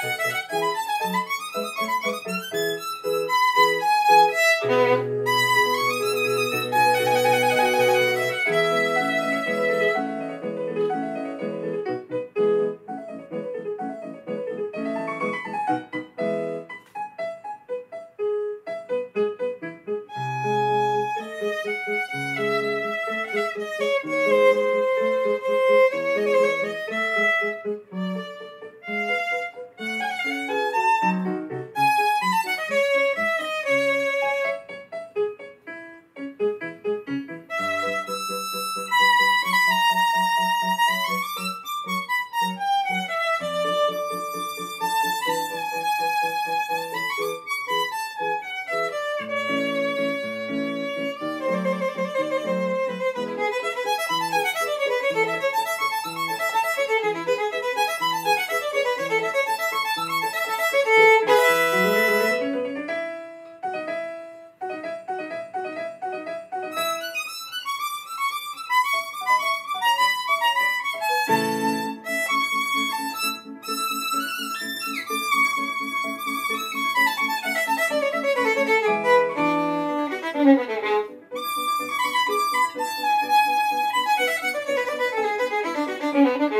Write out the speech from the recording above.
Música Mm-hmm.